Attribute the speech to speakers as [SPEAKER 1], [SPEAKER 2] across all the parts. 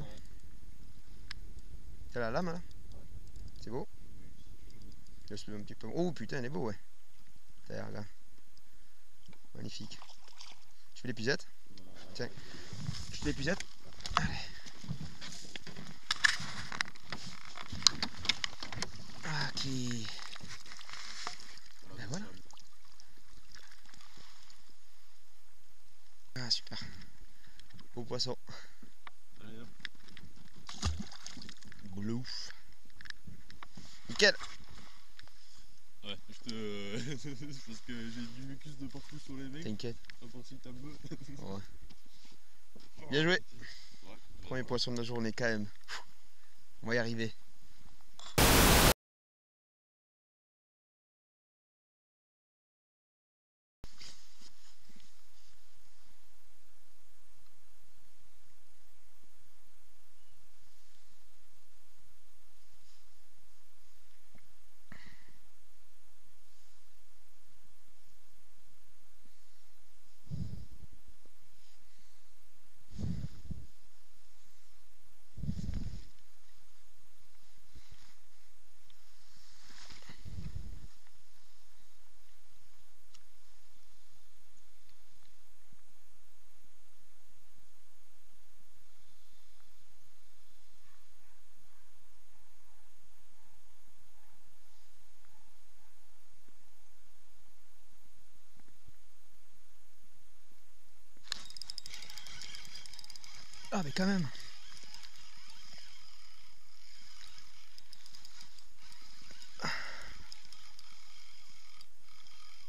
[SPEAKER 1] hein. T'as la lame là C'est beau un petit peu. Oh putain, il est beau, ouais. T'as regarde. Magnifique. Je fais l'épuisette Tiens. Je fais l'épuisette Allez. Ok. Ben voilà. Ah super. Beau poisson.
[SPEAKER 2] Allez, hop.
[SPEAKER 1] Blue. Nickel.
[SPEAKER 2] Ouais, je te. C'est parce que j'ai du mucus de partout sur les mecs.
[SPEAKER 1] T'inquiète.
[SPEAKER 2] À part si t'as bleu.
[SPEAKER 1] Ouais. Bien joué. Premier poisson de la journée quand même. On va y arriver. Quand même.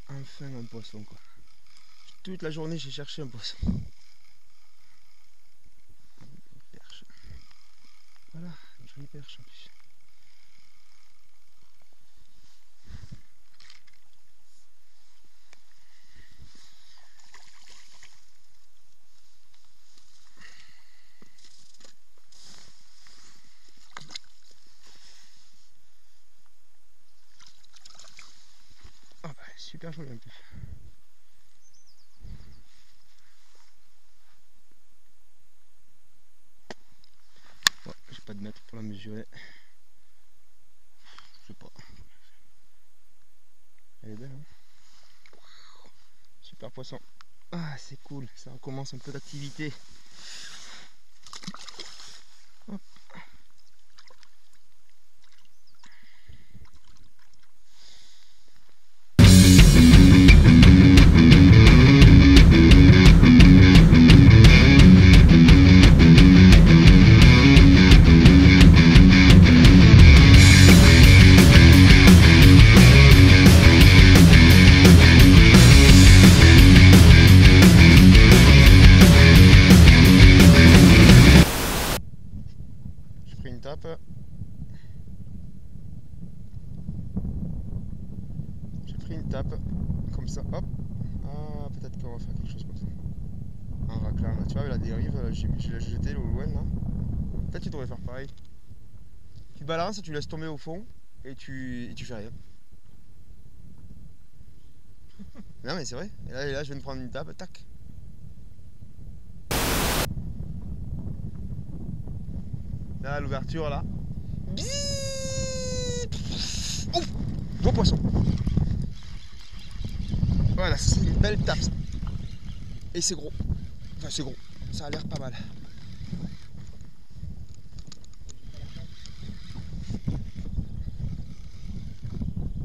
[SPEAKER 1] Enfin un poisson quoi. Toute la journée j'ai cherché un poisson. Voilà, une jolie perche en plus. Ah plus. Ouais, j'ai pas de mètre pour la mesurer. Je sais pas. Elle est belle hein Super poisson. Ah c'est cool, ça recommence un peu d'activité. La là, j'ai l'ai jeté au loin là. Peut-être tu devrais faire pareil. Tu balances, tu laisses tomber au fond et tu, et tu fais rien. non mais c'est vrai. Et là, et là, je viens de prendre une tape, tac. Là, l'ouverture, là. Ouf Gros poisson. Voilà, c'est une belle tape. Et c'est gros. Enfin, c'est gros. Ça a l'air pas mal.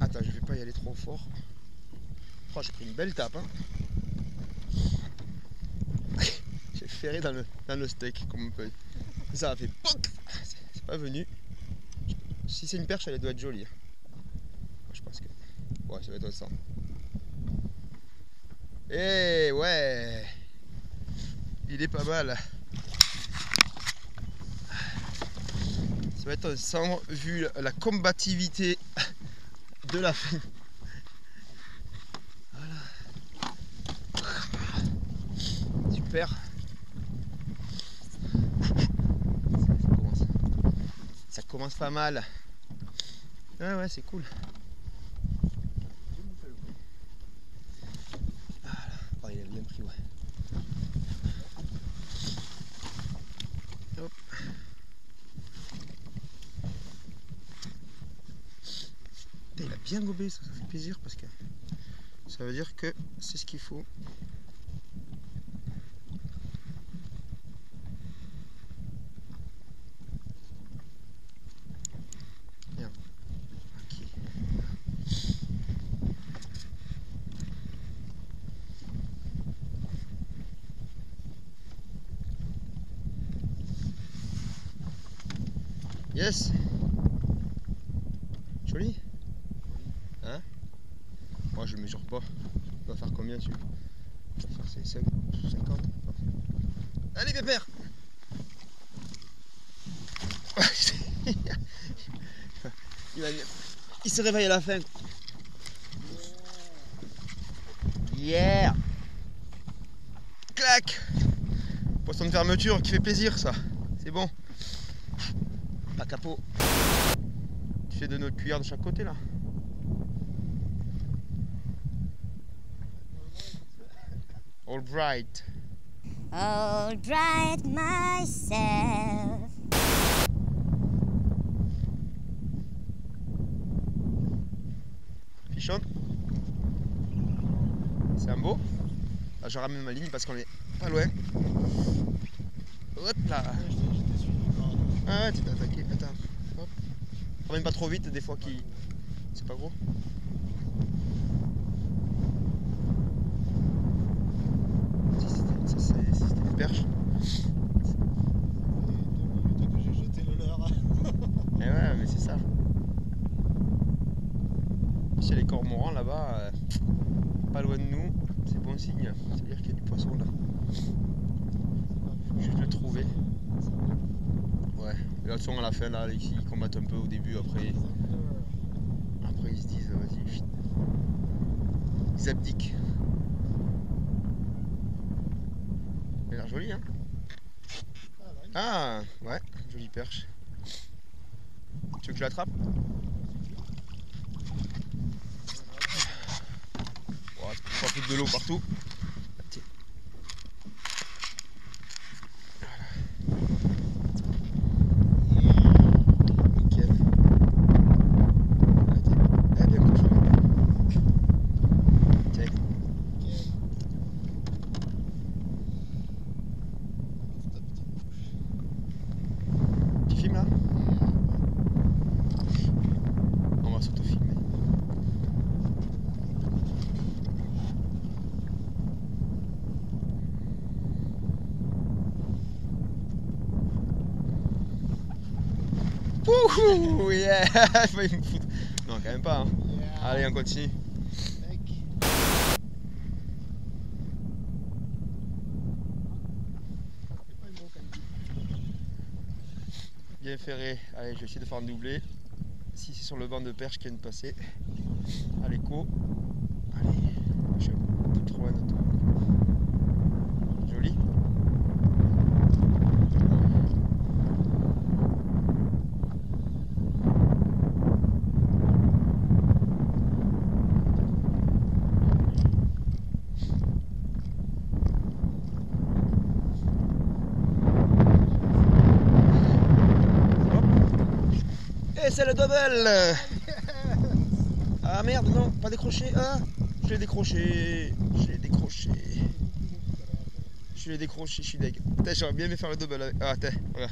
[SPEAKER 1] Attends, je vais pas y aller trop fort. Oh, j'ai pris une belle tape. Hein. J'ai ferré dans le, dans le steak, comme on peut. Ça a fait C'est pas venu. Si c'est une perche, elle doit être jolie. hein. Je pense que. Ouais, ça va être ça. Eh ouais Il est pas mal. Ça va être un sang vu la combativité de la fin. Voilà. Super. Ça commence pas mal. Ouais ouais c'est cool. Voilà. Oh, il a bien pris ouais. Bien gober, ça, ça fait plaisir parce que ça veut dire que c'est ce qu'il faut. Bien. Ok. Yes. Joli. Hein Moi je mesure pas. On va faire combien tu On va faire c'est 5 50. Allez pépère il, il se réveille à la fin. Yeah Clac Poisson de fermeture qui fait plaisir ça. C'est bon. Pas capot. Tu fais de notre cuillère de chaque côté là. All bright.
[SPEAKER 3] All right myself.
[SPEAKER 1] Fichon. C'est un beau. Là, je ramène ma ligne parce qu'on est pas loin. Hop là. Ah ouais, tu t'es attaqué. Attends. Hop. Ramène pas trop vite, des fois qui. C'est pas gros. Si c'était- ça, perche. Eh ouais, mais c'est ça. A les cormorans là-bas, euh, pas loin de nous, c'est bon signe. C'est-à-dire qu'il y a du poisson là. Faut juste le trouver. Ouais. Et là, le son à la fin, là, ici, ils combattent un peu au début, après, après ils se disent, vas-y. Ils abdiquent. Elle a jolie, hein Ah, ouais, jolie perche. Tu veux que je l'attrape? Pas foutre de l'eau partout. Tiens. Voilà. Nickel. Ah, tiens. Ah, bien cochon. Tiens. Tu filmes là On va s'auto-filmer. Wouhou Yeah Il me foutre. Non, quand même pas. hein. Allez, on continue. Bien ferré. Allez, je vais essayer de faire un doublé. Si c'est sur le banc de perche qui vient de passer. À l'écho. Allez, je suis un peu trop loin de toi. Joli. Et c'est le double Ah merde, non, pas décroché. Ah, je l'ai décroché. Je l'ai décroché. Je l'ai décroché, je suis deg. J'aurais bien aimé faire le double avec. Ah, attends, voilà.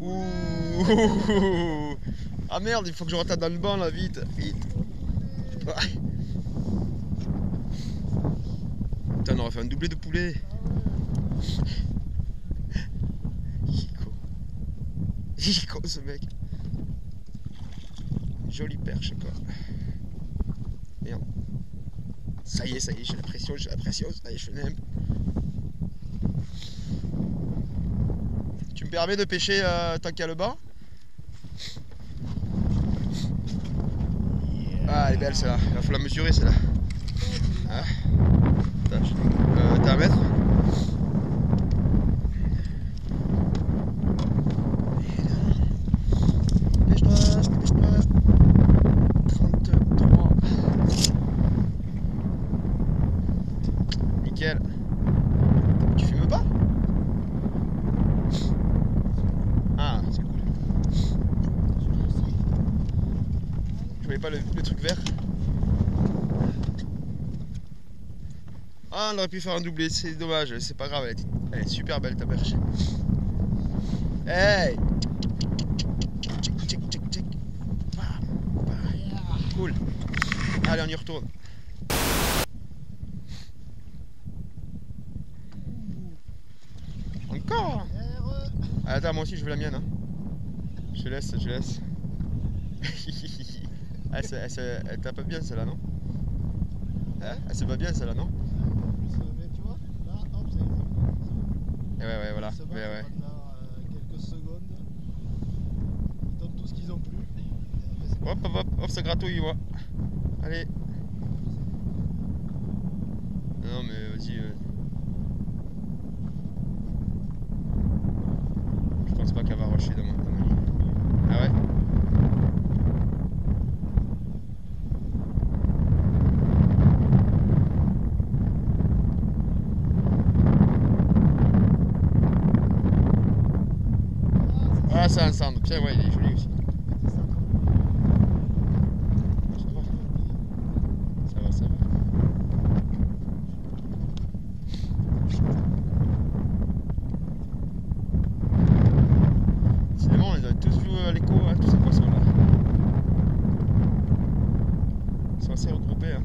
[SPEAKER 1] Ouh Ah merde, il faut que je retape dans le banc là, vite, vite. Putain, on aurait fait un doublé de poulet. Il est con. Il est con ce mec. Jolie perche quoi. Merde. Ça y est, ça y est, j'ai la pression, j'ai la pression, ça y est, je n'aime. Tu me permets de pêcher euh, tant qu'il y a le banc? Ah, elle est belle celle-là, il faut la mesurer celle-là. Ah. T'as un mètre? Tu fumes pas? Ah, c'est cool. truc vert. Ah, on aurait pu faire un doublé, c'est dommage, c'est pas grave, elle est, elle est super belle ta perche. Hey. Cool. Allez, on y retourne. Encore Attends, moi aussi je veux la mienne. Hein. Je laisse, je laisse. elle, se- elle, se- elle tape bien celle-là, non? Hein? Elle se bat bien celle-là, non?
[SPEAKER 4] Mais.
[SPEAKER 1] Eh Ouais, ouais, voilà.
[SPEAKER 4] Se battent
[SPEAKER 1] Ouais,
[SPEAKER 4] euh, quelques secondes. Ils donnent tout ce qu'ils ont plus. Et après,
[SPEAKER 1] Hop, hop, hop, hop, ça gratouille, moi. Allez. Non, mais vas-y. euh. Je pense pas qu'elle va rusher dans ma, dans ma ligne. Ah ouais Ah, c'est un sound. Tiens, ouais, il est joli aussi.
[SPEAKER 4] c'est ça.
[SPEAKER 1] Ça va. Ça va, ça va. Finalement, on les a tous vus à l'écho, hein, tous ces poissons-là. Ils sont assez regroupés. Hein.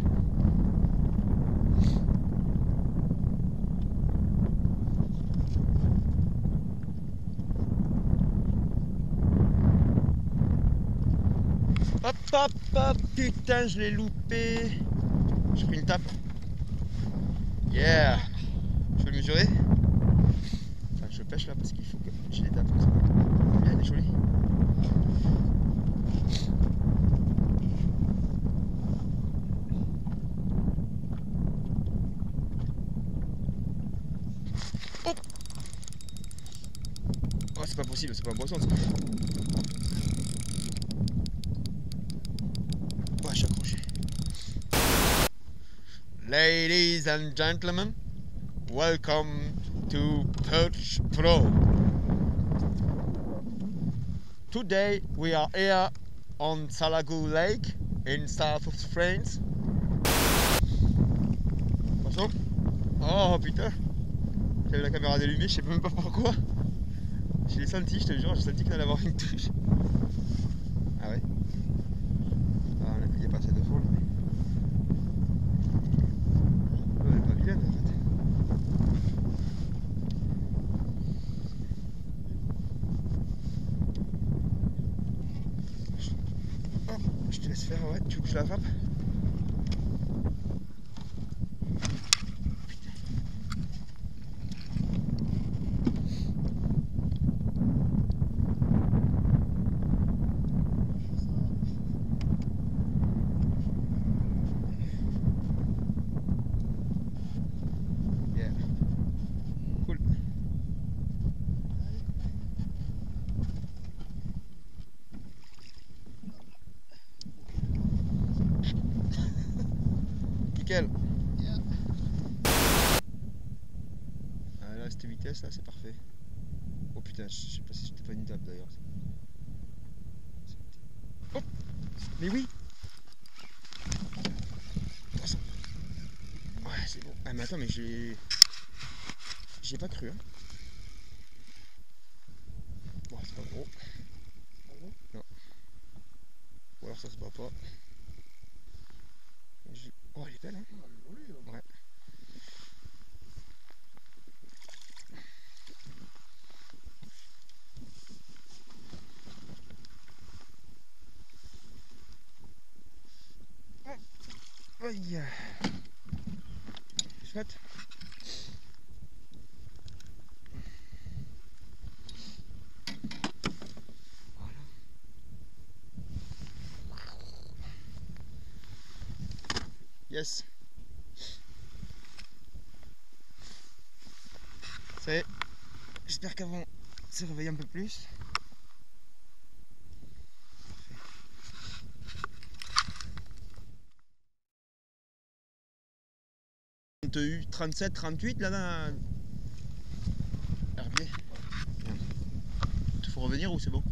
[SPEAKER 1] Hop, hop, hop, putain, je l'ai loupé. J'ai pris une tape. Yeah. Je peux le mesurer? Enfin, je pêche là parce qu'il faut que j'ai des tapes elle est jolie. Oh Oh, c'est pas un poisson ça. Ouais, je suis accroché. Ladies and gentlemen, welcome to Perch Pro. Today we are here on Salagou Lake in south of France. Oh putain J'avais la caméra allumée, je sais même pas pourquoi. Je l'ai senti, je te jure, j'ai senti qu'il allait avoir une touche. Ah ouais Ah, il n'y a pas assez de fond là. Oh, elle est pas vilaine en fait. Oh, je te laisse faire, ouais, tu veux la frappe Yeah. Cool. Nickel.
[SPEAKER 4] Yeah.
[SPEAKER 1] Ah, là, cette vitesse là, c'est parfait. Oh putain, je sais pas si j'étais pas une table d'ailleurs. Oh Mais oui Poisson. Ouais, c'est bon. Ah, mais attends, mais j'ai. J'ai pas cru, hein. Bon, c'est pas gros. Non. Ou alors ça se voit pas. Oh, elle est belle, hein. Ouais. Aïe. Chouette. Yes. C'est. J'espère vont se réveiller un peu plus. 30, 37, 38 là dans. Herbier. Il faut revenir ou c'est bon?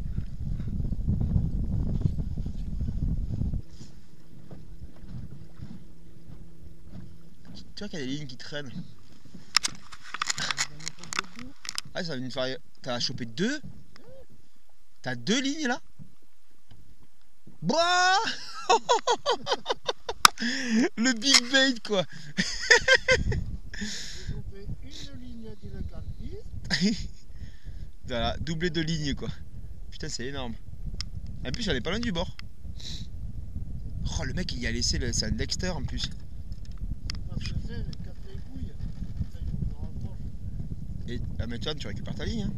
[SPEAKER 1] Tu vois qu'il y a des lignes qui traînent. Ah ça va nous faire. T'as chopé deux? T'as deux lignes là? Bah Le big bait quoi
[SPEAKER 4] une ligne.
[SPEAKER 1] Voilà, doublé de lignes quoi. Putain, c'est énorme. En plus, j'en ai pas loin du bord. Oh, le mec, il y a laissé le. Un Dexter en plus.
[SPEAKER 4] Elle.
[SPEAKER 1] Et ah, mais toi, tu récupères ta ligne. Hein.